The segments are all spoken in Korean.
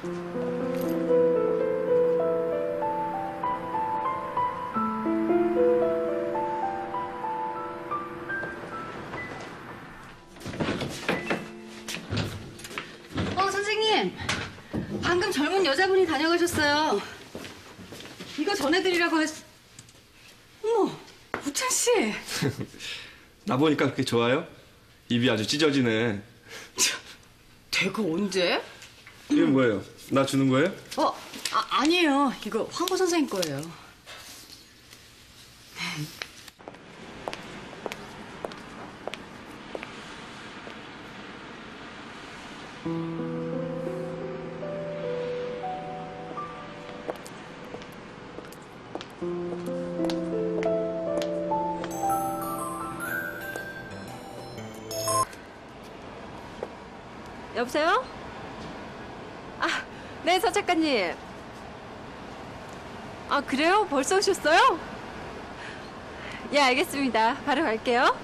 어, 선생님. 방금 젊은 여자분이 다녀가셨어요. 이거 전해드리라고 했... 어머, 우찬 씨. 나 보니까 그렇게 좋아요? 입이 아주 찢어지네. 대가 언제? 이건 뭐예요? 나 주는 거예요? 어, 아, 아니에요. 이거 황보 선생님 거예요. 여보세요? 아, 네, 서 작가님. 아, 그래요? 벌써 오셨어요? 예, 알겠습니다. 바로 갈게요.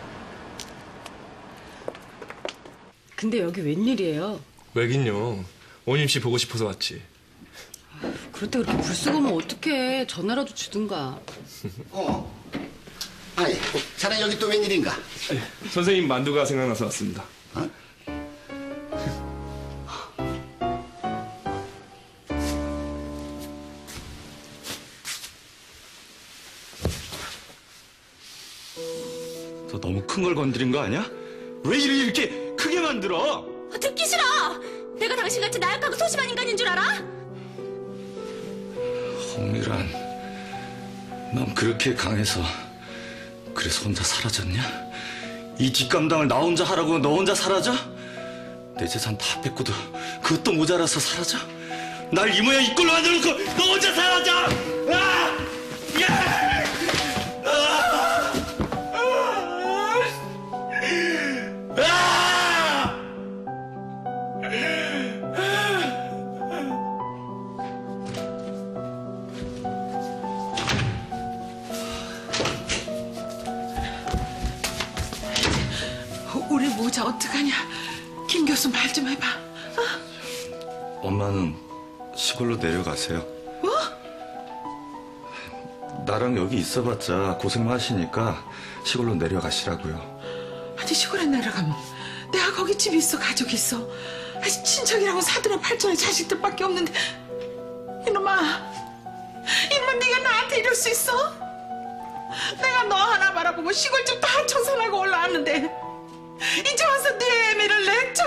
근데 여기 웬일이에요? 왜긴요. 오님 씨 보고 싶어서 왔지. 그렇다 그렇게 불쑥 오면 어떡해. 전화라도 주든가. 어. 아니, 자네 여기 또 웬일인가? 선생님 만두가 생각나서 왔습니다. 어? 걸 건드린 거 아니야? 왜 일을 이렇게 크게 만들어? 아, 듣기 싫어! 내가 당신같이 나약하고 소심한 인간인 줄 알아? 홍미란, 넌 그렇게 강해서 그래서 혼자 사라졌냐? 이 뒷감당을 나 혼자 하라고 너 혼자 사라져? 내 재산 다 뺏고도 그것도 모자라서 사라져? 날 이 모양 이 꼴로 만들어놓고 너 혼자 사라져! 아! 야! 어떡하냐? 김 교수 말 좀 해봐. 엄마는 시골로 내려가세요. 나랑 여기 있어봤자 고생만 하시니까 시골로 내려가시라고요. 아니 시골에 내려가면 내가 거기 집 있어 가족 있어. 아니, 친척이라고 사돈의 팔촌의 자식들밖에 없는데 이놈아 이놈아 네가 나한테 이럴 수 있어? 내가 너 하나 바라보고 시골 좀다 청산하고 올라왔는데 이제 와서 네 애미를 내쳐?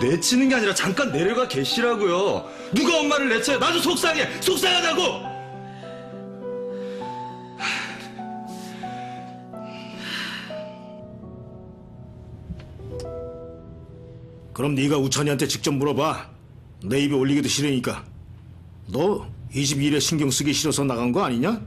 내치는 게 아니라 잠깐 내려가 계시라고요. 누가 엄마를 내쳐요? 나도 속상해. 속상하다고. 그럼 네가 우찬이한테 직접 물어봐. 내 입에 올리기도 싫으니까. 너 이 집 일에 신경 쓰기 싫어서 나간 거 아니냐?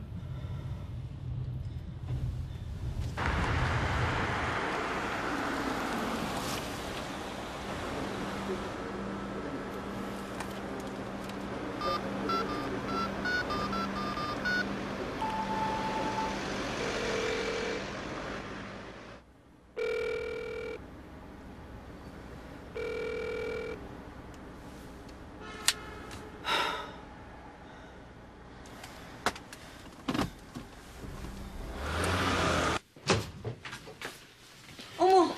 어머,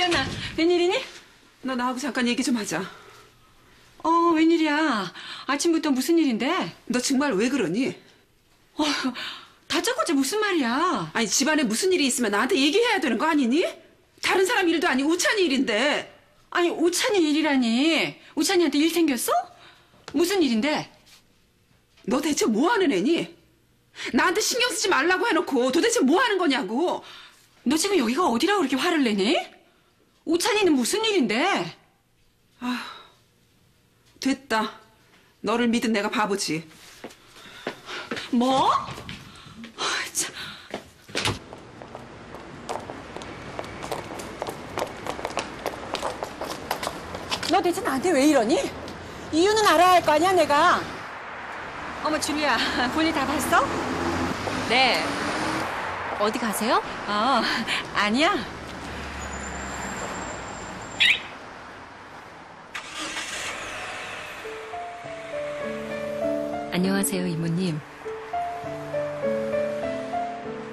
수연아, 웬일이니? 너 나하고 잠깐 얘기 좀 하자. 어, 웬일이야. 아침부터 무슨 일인데? 너 정말 왜 그러니? 어, 다짜고짜 무슨 말이야? 아니 집안에 무슨 일이 있으면 나한테 얘기해야 되는 거 아니니? 다른 사람 일도 아니고 우찬이 일인데. 아니, 우찬이 일이라니. 우찬이한테 일 생겼어? 무슨 일인데? 너 대체 뭐 하는 애니? 나한테 신경 쓰지 말라고 해놓고 도대체 뭐 하는 거냐고. 너 지금 여기가 어디라고 그렇게 화를 내니? 우찬이는 무슨 일인데? 됐다. 너를 믿은 내가 바보지. 뭐? 아, 참. 너 대체 나한테 왜 이러니? 이유는 알아야 할 거 아니야, 내가. 어머, 줄리야. 볼일 다 봤어? 네. 어디 가세요? 어, 아니야. 안녕하세요, 이모님.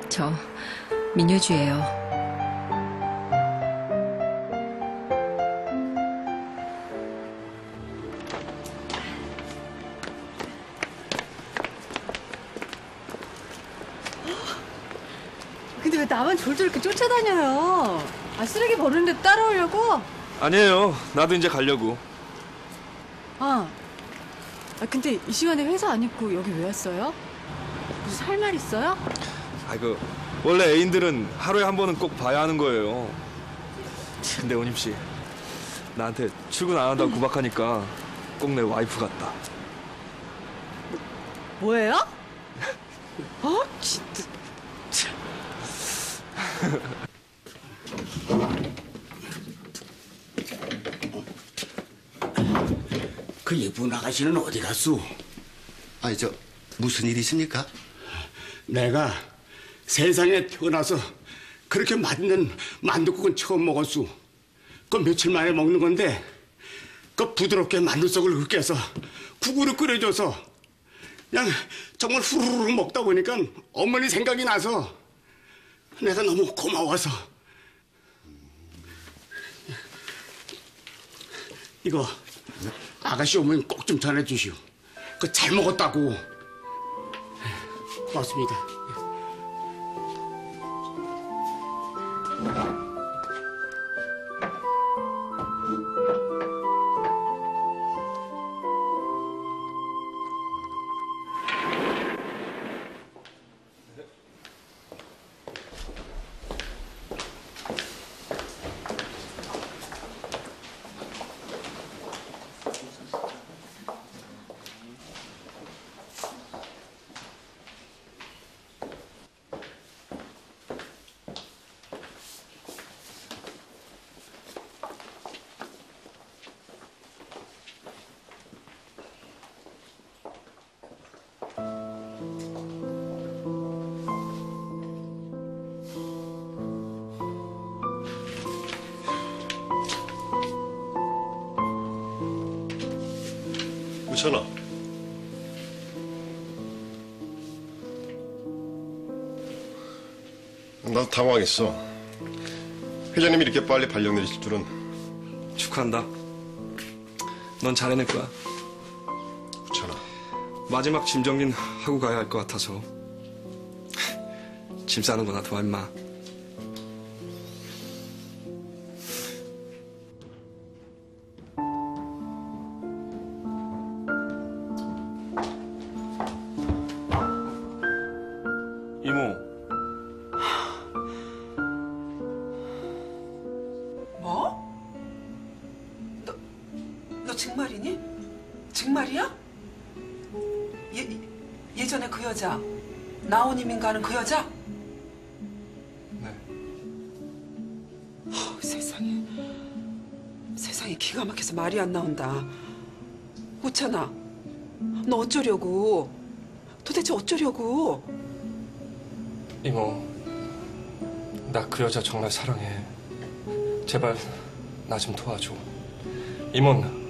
저 민효주예요. 근데 왜 나만 졸졸 이렇게 쫓아다녀요? 아, 쓰레기 버리는데 따라오려고? 아니에요. 나도 이제 가려고. 아, 아, 근데 이 시간에 회사 안 입고 여기 왜 왔어요? 무슨 할 말 있어요? 아이고 원래 애인들은 하루에 한 번은 꼭 봐야 하는 거예요. 근데 오님 씨 나한테 출근 안 한다고 구박하니까 꼭 내 와이프 같다. 뭐예요? 어? 진짜. 그 예쁜 아가씨는 어디 갔소? 아니 저 무슨 일 있습니까? 내가 세상에 태어나서 그렇게 맛있는 만둣국은 처음 먹었소. 그 며칠 만에 먹는 건데 그 부드럽게 만두속을 으깨서 국으로 끓여줘서 그냥 정말 후루룩 먹다 보니까 어머니 생각이 나서 내가 너무 고마워서 이거 아가씨 오면 꼭 좀 전해주시오. 그 잘 먹었다고. 고맙습니다. 우천아. 나도 당황했어. 회장님이 이렇게 빨리 발령 내리실 줄은 축하한다. 넌 잘해낼 거야. 우천아. 마지막 짐 정리는 하고 가야 할 것 같아서. 짐 싸는 거나 도와 임마. 정말이니? 정말이야? 예, 예전에 그 여자, 나오님인가 하는 그 여자? 네. 어, 세상에. 세상에 기가 막혀서 말이 안 나온다. 우찬아, 너 어쩌려고? 도대체 어쩌려고? 이모, 나 그 여자 정말 사랑해. 제발 나 좀 도와줘. 이모는